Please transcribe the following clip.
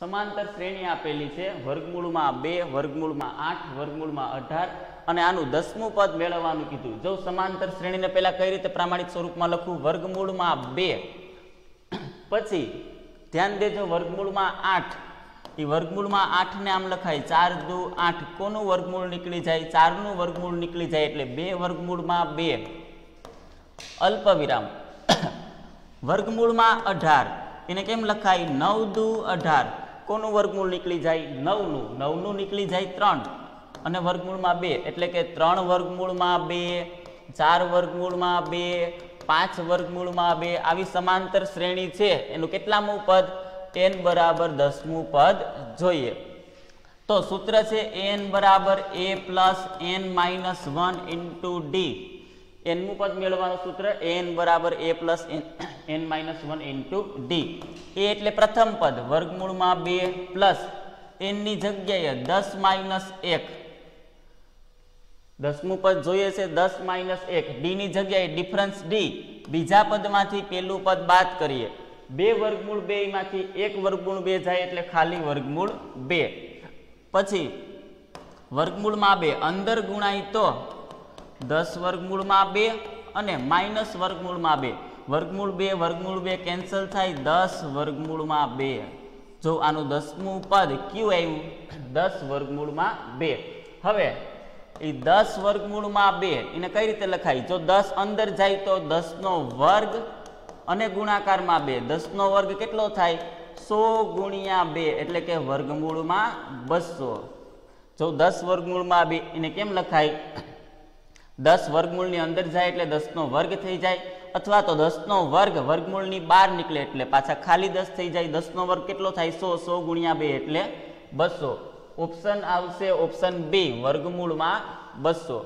સમાંતર શ્રેણી આપેલી છે. વર્ગમૂળમાં બે, વર્ગમૂળમાં આઠ, વર્ગમૂળમાં અઢાર અને આનું દસમું પદ મેળવવાનું કીધું. જો સમાંતર શ્રેણીને પહેલા કઈ રીતે પ્રામાણિક સ્વરૂપમાં લખવું? વર્ગમૂળમાં બે. પછી ધ્યાન દેજો, વર્ગમૂળમાં આઠ. એ વર્ગમૂળમાં આઠને આમ લખાય. ચાર, દુ, આઠ. કોનું વર્ગમૂળ નીકળી જાય? ચારનું વર્ગમૂળ નીકળી જાય એટલે બે વર્ગમૂળમાં બે. અલ્પ વિરામ વર્ગમૂળમાં અઢાર. એને કેમ લખાય? નવ, દુ, અઢાર. કોનું વર્ગમૂળ નીકળી જાય? નવનું. નવનું નીકળી જાય ત્રણ. અને વર્ગમૂળમાં બે. એટલે કે ત્રણ વર્ગમૂળમાં બે, ચાર વર્ગમૂળમાં બે, પાંચ વર્ગમૂળમાં બે. આવી સમાંતર શ્રેણી છે. એનું કેટલામું પદ? એન બરાબર દસમું પદ જોઈએ. તો સૂત્ર છે એન બરાબર a plus n minus one into d. એનમું પદ મેળવવાનું સૂત્ર? એન બરાબર a plus n. Minus one into d a એટલે પ્રથમ પદ, વર્ગમૂળમાં બે પ્લસ એનની જગ્યાએ દસ માઇનસ એક. દસમું પદ જોઈએ છે, દસ માઇનસ એક. ડીની જગ્યાએ ડિફરન્સ ડી બીજા પદમાંથી પેલું પદ બાદ કરીએ. બે વર્ગમૂળ બે માંથી એક વર્ગમૂળ બે જાય એટલે ખાલી વર્ગમૂળ બે. પછી વર્ગમૂળમાં બે, અંદર ગુણાય તો દસ વર્ગમૂળમાં બે અને માઇનસ વર્ગમૂળમાં બે. વર્ગમૂળ બે વર્ગમૂળ બે કેન્સલ થાય, દસ વર્ગમૂળમાં બે. જો આનું દસમું પદ કયું આવ્યું, દસ વર્ગમૂળમાં બે. હવે, એ દસ વર્ગમૂળમાં બે, એને કઈ રીતે લખાય? જો દસ અંદર જાય તો દસનો વર્ગ અને ગુણાકારમાં બે. દસનો વર્ગ કેટલો થાય? સો ગુણ્યા બે, એટલે કે વર્ગમૂળમાં બસો. જો દસ વર્ગમૂળમાં બે, એને કેમ લખાય? દસ વર્ગમૂળની અંદર જાય એટલે દસનો વર્ગ થઈ જાય, અથવા તો દસનો વર્ગ વર્ગમૂળની બહાર નીકળે એટલે પાછા ખાલી દસ થઈ જાય. દસનો વર્ગ કેટલો થાય? સો સો ગુણ્યા બે એટલે બસો. ઓપ્શન આવશે ઓપ્શન બી વર્ગમૂળમાં બસો.